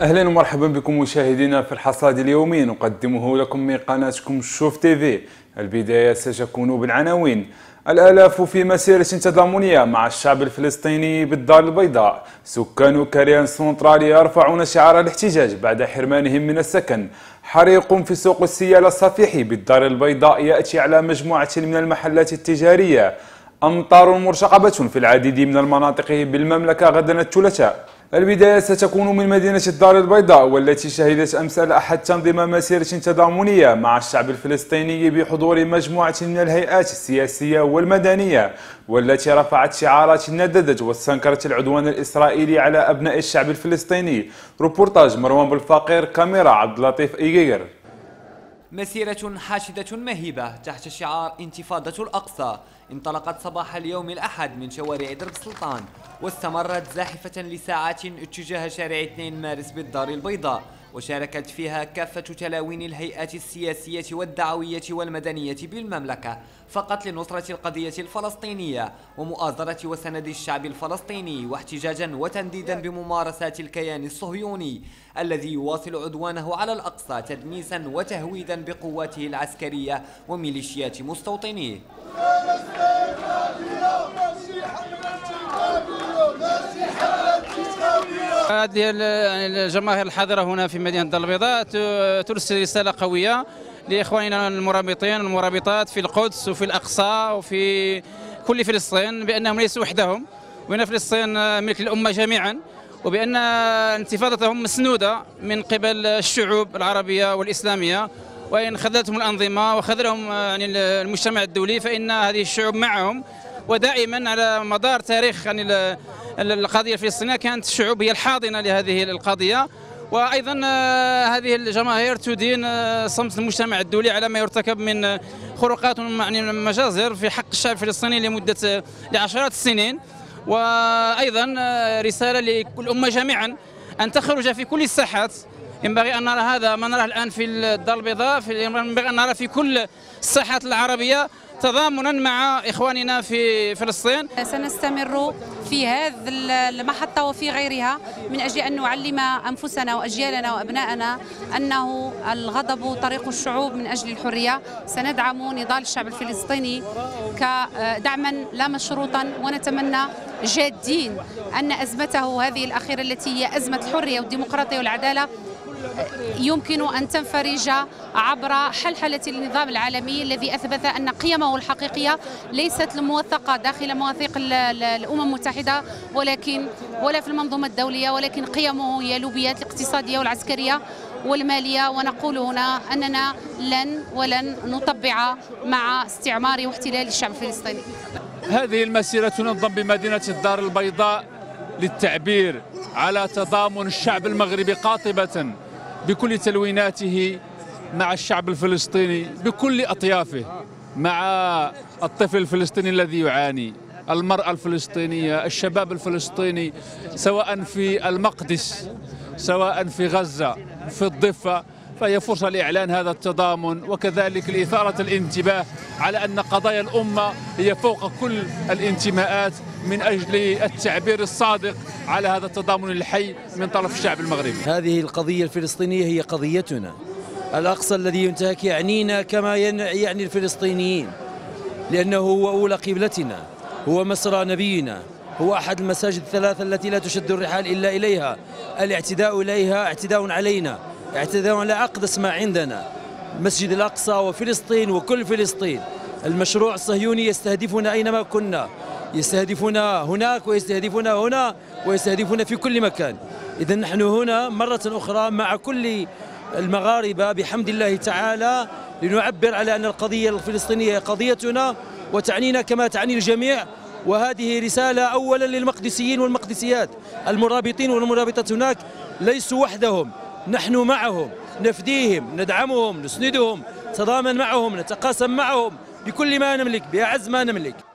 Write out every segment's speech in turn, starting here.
أهلا ومرحبا بكم مشاهدينا في الحصاد اليومي. نقدمه لكم من قناتكم شوف تيفي. البداية ستكون بالعناوين. الآلاف في مسيره تضامنيه مع الشعب الفلسطيني بالدار البيضاء. سكان كاريان سنترال يرفعون شعار الاحتجاج بعد حرمانهم من السكن. حريق في سوق السيالة الصفيحي بالدار البيضاء يأتي على مجموعة من المحلات التجارية. أمطار مرتقبة في العديد من المناطق بالمملكة غدا الثلاثاء البداية ستكون من مدينة الدار البيضاء والتي شهدت أمس الأحد تنظيم مسيرة تضامنية مع الشعب الفلسطيني بحضور مجموعة من الهيئات السياسية والمدنية والتي رفعت شعارات نددت واستنكرت العدوان الإسرائيلي على أبناء الشعب الفلسطيني. روبورتاج مروان بالفقير كاميرا عبد اللطيف إيجيجر مسيرة حاشدة مهيبة تحت شعار انتفاضة الأقصى. انطلقت صباح اليوم الأحد من شوارع درب سلطان واستمرت زاحفة لساعات اتجاه شارع 2 مارس بالدار البيضاء وشاركت فيها كافة تلاوين الهيئات السياسية والدعوية والمدنية بالمملكة فقط لنصرة القضية الفلسطينية ومؤازرة وسند الشعب الفلسطيني واحتجاجا وتنديدا بممارسات الكيان الصهيوني الذي يواصل عدوانه على الأقصى تدنيسا وتهويدا بقواته العسكرية وميليشيات مستوطنيه. هذه يعني الجماهير الحاضرة هنا في مدينة الدار البيضاء ترسل رسالة قوية لإخواننا المرابطين والمرابطات في القدس وفي الأقصى وفي كل فلسطين بأنهم ليسوا وحدهم وأن فلسطين ملك الأمة جميعا وبأن انتفاضتهم مسنودة من قبل الشعوب العربية والإسلامية وإن خذلتهم الأنظمة وخذلهم يعني المجتمع الدولي فإن هذه الشعوب معهم. ودائما على مدار تاريخ يعني القضية الفلسطينية كانت الشعوب هي الحاضنة لهذه القضية. وأيضا آه، هذه الجماهير تدين آه، صمت المجتمع الدولي على ما يرتكب من خروقات يعني مجازر في حق الشعب الفلسطيني لمدة لعشرات السنين. وأيضا آه، رسالة للامه جميعا أن تخرج في كل الساحات ينبغي أن نرى هذا ما نراه الآن في الدار البيضاء ينبغي أن نرى في كل الساحات العربية تضامنا مع إخواننا في فلسطين. سنستمر في هذه المحطة وفي غيرها من أجل أن نعلم أنفسنا وأجيالنا وأبنائنا أنه الغضب طريق الشعوب من أجل الحرية. سندعم نضال الشعب الفلسطيني كدعما لا مشروطا ونتمنى جادين أن أزمته هذه الأخيرة التي هي أزمة الحرية والديمقراطية والعدالة يمكن أن تنفرج عبر حلحلة النظام العالمي الذي أثبت أن قيمه الحقيقية ليست الموثقة داخل مواثيق الأمم المتحدة ولكن ولا في المنظومة الدولية ولكن قيمه هي لوبيات الاقتصادية والعسكرية والمالية. ونقول هنا أننا لن ولن نطبع مع استعمار واحتلال الشعب الفلسطيني. هذه المسيرة تنظم بمدينة الدار البيضاء للتعبير على تضامن الشعب المغربي قاطبة. بكل تلويناته مع الشعب الفلسطيني بكل أطيافه مع الطفل الفلسطيني الذي يعاني المرأة الفلسطينية الشباب الفلسطيني سواء في المقدس سواء في غزة في الضفة فهي فرصة لإعلان هذا التضامن وكذلك لإثارة الانتباه على أن قضايا الأمة هي فوق كل الانتماءات. من أجل التعبير الصادق على هذا التضامن الحي من طرف الشعب المغربي. هذه القضية الفلسطينية هي قضيتنا. الأقصى الذي ينتهك يعنينا كما يعني الفلسطينيين. لأنه هو أولى قبلتنا هو مسرى نبينا هو أحد المساجد الثلاثة التي لا تشد الرحال إلا إليها. الاعتداء إليها اعتداء علينا اعتداء على أقدس ما عندنا. مسجد الأقصى وفلسطين وكل فلسطين. المشروع الصهيوني يستهدفنا أينما كنا. يستهدفنا هناك ويستهدفنا هنا ويستهدفنا في كل مكان. إذا نحن هنا مرة أخرى مع كل المغاربة بحمد الله تعالى لنعبر على أن القضية الفلسطينية قضيتنا وتعنينا كما تعني الجميع. وهذه رسالة أولا للمقدسيين والمقدسيات. المرابطين والمرابطات هناك ليسوا وحدهم. نحن معهم. نفديهم ندعمهم نسندهم نتضامن معهم نتقاسم معهم. بكل ما نملك بأعز ما نملك.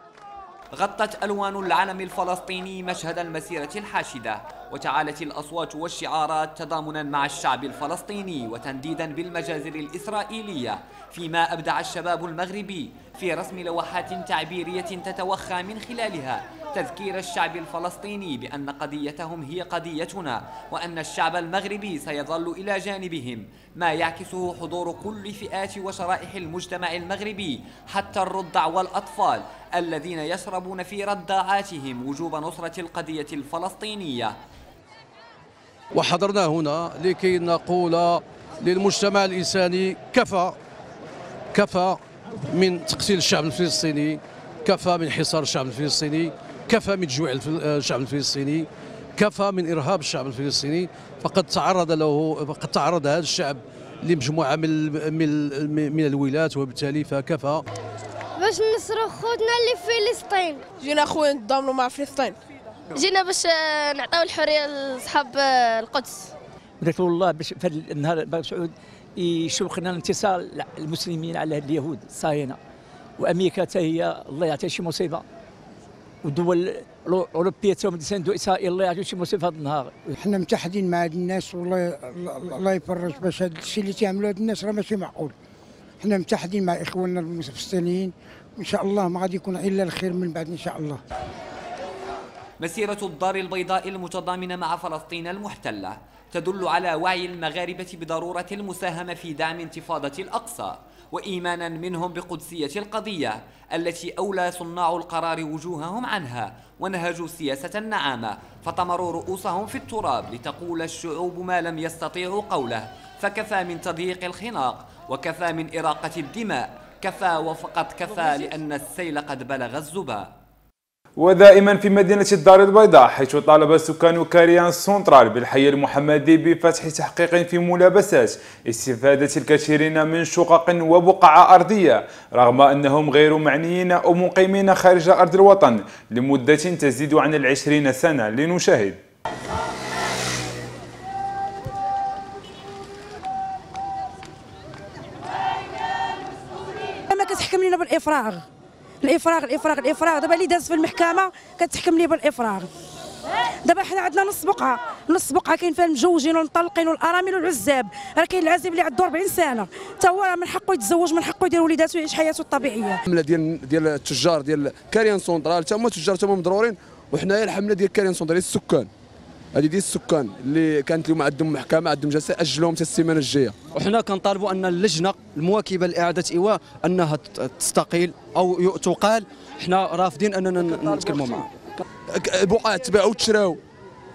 غطت ألوان العلم الفلسطيني مشهد المسيرة الحاشدة. وتعالت الأصوات والشعارات تضامنا مع الشعب الفلسطيني وتنديدا بالمجازر الإسرائيلية. فيما أبدع الشباب المغربي في رسم لوحات تعبيرية تتوخى من خلالها. تذكير الشعب الفلسطيني بأن قضيتهم هي قضيتنا وأن الشعب المغربي سيظل إلى جانبهم. ما يعكسه حضور كل فئات وشرائح المجتمع المغربي حتى الرضع والأطفال الذين يشربون في رداعاتهم وجوب نصرة القضية الفلسطينية. وحضرنا هنا لكي نقول للمجتمع الإنساني كفى كفى من تقتيل الشعب الفلسطيني كفى من حصار الشعب الفلسطيني كفى من جوع الشعب الفلسطيني كفى من إرهاب الشعب الفلسطيني. فقد تعرض له فقد تعرض هذا الشعب لمجموعة من من من الويلات وبالتالي فكفى. باش نصروا خوتنا اللي في فلسطين. جينا خويا نتضامنوا مع فلسطين. جينا باش نعطيو الحرية لاصحاب القدس. بدات والله باش في هذا النهار بن سعود يشوقنا الانتصار المسلمين على اليهود الصهاينة. وأمريكا حتى هي الله يعطيها شي مصيبة. ودول الاوروبيه تاهم يساندوا إسرائيل الله يعطيهم شي مصيبة هذا النهار. إحنا متحدين مع هاد الناس والله الله يفرج باش هذا الشيء اللي تعملوا هاد الناس راه ماشي معقول. إحنا متحدين مع إخواننا الفلسطينيين وان شاء الله ما غادي يكون إلا الخير من بعد إن شاء الله. مسيرة الدار البيضاء المتضامنة مع فلسطين المحتلة تدل على وعي المغاربة بضرورة المساهمة في دعم انتفاضة الأقصى وإيمانا منهم بقدسية القضية التي أولى صناع القرار وجوههم عنها ونهجوا سياسة النعامة فطمروا رؤوسهم في التراب لتقول الشعوب ما لم يستطيعوا قوله فكفى من تضييق الخناق وكفى من إراقة الدماء كفى وفقط كفى لأن السيل قد بلغ الزبا ودائما في مدينة الدار البيضاء حيث طالب سكان كاريان سونترال بالحي المحمدي بفتح تحقيق في ملابسات استفادة الكثيرين من شقق وبقع أرضية رغم أنهم غير معنيين أو مقيمين خارج أرض الوطن لمدة تزيد عن العشرين سنة. لنشاهد. ما كتحكم لنا بالإفراغ. الإفراغ الإفراغ الإفراغ. دابا اللي داز في المحكمة كتحكم لي بالإفراغ. دابا حنا عندنا نص بقعة نص بقعة كاين فيها المجوجين والمطلقين والأرامل والعزاب. راه كاين العازب اللي عنده 40 سنة. حتى هو من حقه يتزوج من حقه يدير وليداته ويعيش حياته الطبيعية. الحمله ديال ديال التجار ديال كاريان سونترال. حتى هما التجار حتى هما مضرورين. وحنايا الحملة ديال كاريان سونترال السكان. هذه ديال السكان اللي كانت اليوم عندهم محكمة عندهم جلسة اجلوهم حتى السيمانة الجاية. وحنا كنطالبوا أن اللجنة المواكبة لإعادة إيواء أنها تستقيل أو تقال حنا رافضين أننا نتكلموا معها البقعات تباعوا وتشراو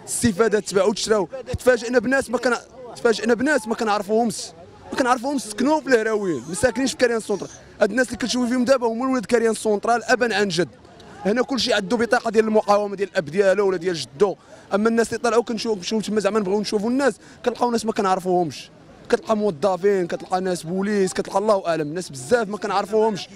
الاستفادات تباعوا وتشراو تفاجئنا بناس ما كان تفاجئنا بناس ما كنعرفوهمش. ما كنعرفوهمش سكنوا في الهراويين ما ساكنينش في كاريان سونترال. هاد الناس اللي كتشوفوا فيهم دابا هما ولاد كاريان سونترال أبا عن جد. هنا كلشي عنده بطاقة ديال المقاومة ديال الأب ديالو ولا ديال جدو. أما الناس اللي طلعوا كنشوفوا تما زعما نبغيو نشوفوا الناس كنلقاو ناس ما كنعرفوهمش. كتلقى موظفين كتلقى ناس بوليس كتلقى الله أعلم ناس بزاف ما كنعرفوهمش.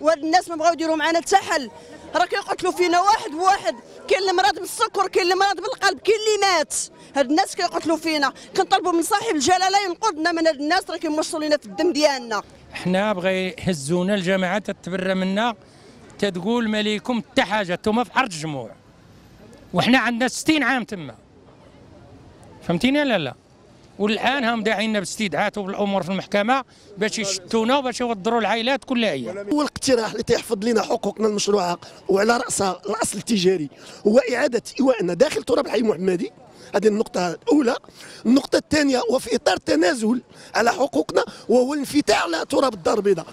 وهاد الناس ما بغاو يديروا معنا حتى حل راه كيقتلوا فينا واحد بواحد. كاين اللي مرض بالسكر كاين اللي مرض بالقلب كاين اللي مات. هاد الناس كيقتلوا فينا. كنطلبوا من صاحب الجلالة ينقذنا من هاد الناس راه كيمصوا لنا في الدم ديالنا. حنا بغى يهزونا الجماعة تتبرى منا. تتقول ما ليكم حتى حاجة أنتم في حرج الجموع وحنا عندنا 60 عام تما. فهمتيني لا لا؟ والآن هم داعينا باستدعاء وبالامور في المحكمة باش يشتونا وباش يوضروا العائلات كلها. هي هو الاقتراح اللي تيحفظ لنا حقوقنا المشروعة وعلى راسها الاصل التجاري هو إعادة إيوائنا داخل تراب الحي المحمدي هذه النقطة الأولى، النقطة الثانية وفي إطار تنازل على حقوقنا وهو الانفتاح على تراب الدار البيضاء.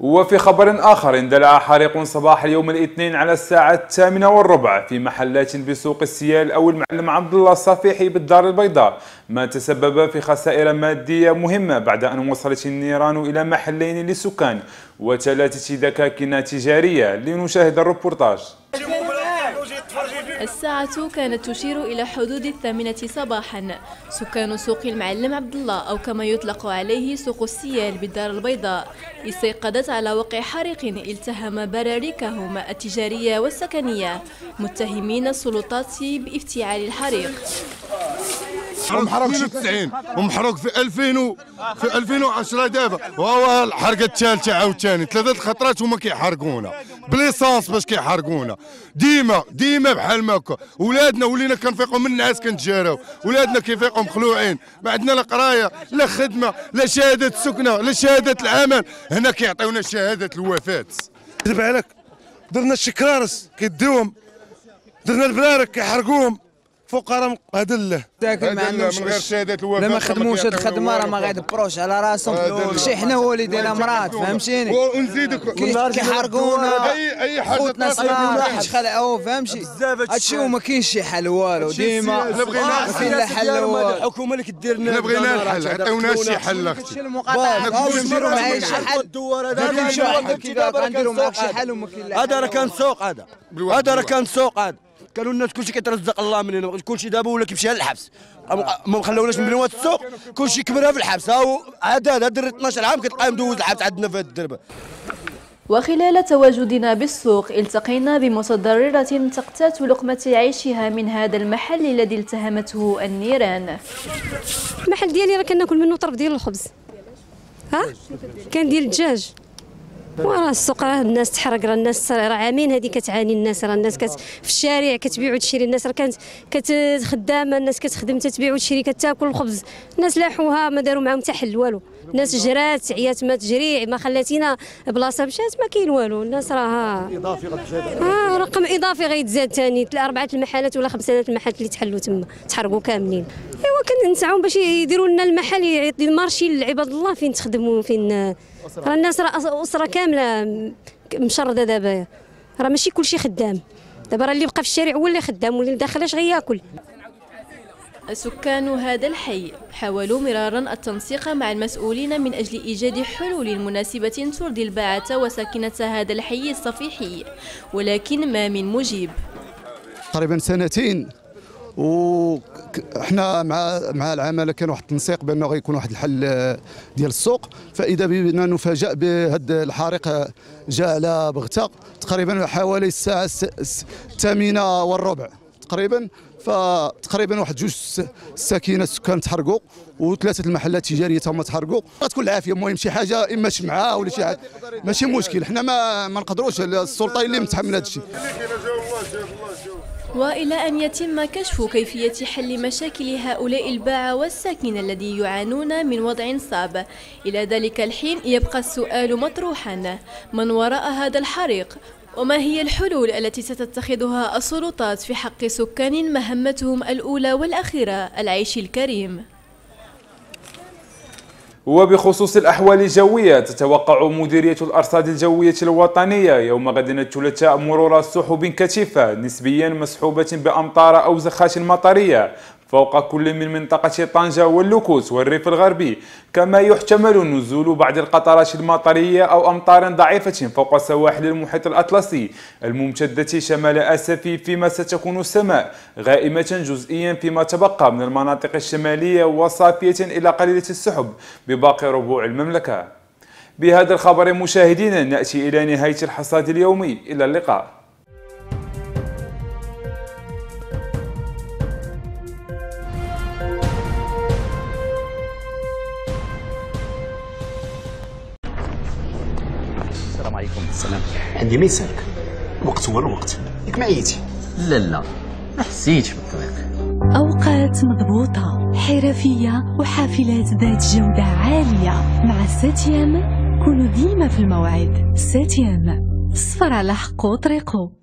وفي خبر آخر اندلع حريق صباح اليوم الاثنين على الساعة الثامنة والربع في محلات بسوق السيال أو المعلم عبد الله الصفيحي بالدار البيضاء. ما تسبب في خسائر مادية مهمة بعد أن وصلت النيران إلى محلين للسكان وثلاثة دكاكين تجارية. لنشاهد الروبورتاج الساعة كانت تشير إلى حدود الثامنة صباحا. سكان سوق المعلم عبد الله أو كما يطلق عليه سوق السيال بالدار البيضاء. استيقظت على وقع حريق التهم براريكهم التجارية والسكنية متهمين السلطات بإفتعال الحريق. ومحروق 92 ومحروق في 2000 و... في 2010 دابا. وهو الحرقه الثالثه عاوتاني ثلاثة الخطرات هما كيحرقونا. بليسانس باش كيحرقونا. ديما ديما بحال ما هكا ولادنا ولينا كنفيقوا من الناس كنتجاراو ولادنا كيفيقوا مخلوعين. ما عندنا لا قراية لا خدمة لا شهادة السكنة لا شهادة العمل هنا كيعطيونا شهادة الوفاة. دابا عليك درنا الشكرارس كيديوهم. درنا البلارك كيحرقوهم. فقراء هذا الله ساكن ما عندهمش من غير شهادة الوفاة لا ما خدموش هاد الخدمة راه ما غيدبروش على رأسهم. شي حنا والدينا مرات فهمتيني؟ ونزيدك. كيحرقونا اي أي حاجة خوتنا صغار كيتخلعوا فهمتي؟ هادشي وما كاينش شي حل والو. ديما لا بغينا ما كاين لا حل والو. الحكومة اللي كدير لنا حنا بغينا الحل عطيونا شي حل أختي. المقاطعة. نديروا معايا شي حل. نديروا معاك شي حل وما كاين لا هذا راه كان سوق هذا. هذا راه كان سوق هذا. كانوا الناس كلشي كيترزق الله من هنا كلشي دابا ولا كيمشي للحبس. ما خلوناش من بنوات السوق كلشي كبرها في الحبس. ها هذا هذا دري 12 عام كتلقاه مدوز الحبس عندنا في هذه الدربة. وخلال تواجدنا بالسوق التقينا بمتضررة تقتات لقمة عيشها من هذا المحل الذي التهمته النيران. المحل ديالي راه كناكل منه طرف ديال الخبز. ها؟ كان ديال الدجاج. وراه السوق راه الناس تحرق راه الناس راه عامين هذه كتعاني الناس راه الناس كت في الشارع كتبيع وتشري الناس راه كانت كتخدامه الناس كتخدم تتبيع وتشري كتاكل الخبز الناس لاحوها ما داروا معاهم حتى حل والو. الناس جرات عيات ما تجري ما خلاتينا بلاصة مشات ما كاين والو. الناس راه إضافي غتزاد آه رقم إضافي غيتزاد ثاني. أربعة المحلات ولا خمسة المحلات اللي تحلوا تما تحرقوا كاملين. أيوا كنسعوا باش يديروا لنا المحل يعطي المارشي لعباد الله فين تخدموا فين راه الناس راه أسرة كاملة مشردة دابا. راه ماشي كلشي خدام. دابا راه اللي بقى في الشارع هو اللي خدام واللي داخل اش غياكل سكان هذا الحي حاولوا مرارا التنسيق مع المسؤولين من أجل إيجاد حلول مناسبة ترضي الباعة وساكنة هذا الحي الصفيحي ولكن ما من مجيب تقريبا سنتين وحنا مع مع العماله كان واحد التنسيق بأنه غيكون واحد الحل ديال السوق. فإذا بنا نفاجأ بهذا الحريق جاء على بغتة. تقريبا حوالي الساعة الثامنة والربع تقريبا. فتقريبا واحد جوج ساكنه السكان تحرقوا وثلاثة المحلات التجاريه هما تحرقوا تكون العافية المهم شي حاجة إما شمعه ولا شي حاجة. ماشي مشكل. حنا ما ما نقدروش. السلطة اللي متحمل هذا الشيء وإلى أن يتم كشف كيفية حل مشاكل هؤلاء الباعة والساكن الذي يعانون من وضع صعب. إلى ذلك الحين يبقى السؤال مطروحا. من وراء هذا الحريق؟ وما هي الحلول التي ستتخذها السلطات في حق سكان مهمتهم الأولى والأخيرة العيش الكريم؟ وبخصوص الأحوال الجوية تتوقع مديرية الأرصاد الجوية الوطنية. يوم غد الثلاثاء مرور سحب كثيفة نسبيا مسحوبة بأمطار أو زخات مطرية. فوق كل من منطقة طنجة واللوكوس والريف الغربي. كما يحتمل نزول بعض القطرات المطرية أو أمطار ضعيفة فوق سواحل المحيط الأطلسي الممتدة شمال آسفي فيما ستكون السماء غائمة جزئيا فيما تبقى من المناطق الشمالية وصافية إلى قليلة السحب بباقي ربوع المملكة. بهذا الخبر مشاهدينا نأتي إلى نهاية الحصاد اليومي. إلى اللقاء. السلام. عندي ما يسالك. الوقت هو الوقت. ياك ما عييتي. لا لا. ما حسيتش بالطريق. أوقات مضبوطة حرفية وحافلات ذات جودة عالية. مع ساتيام كونوا ديما في الموعد. ساتيام صفر على حقه طريقه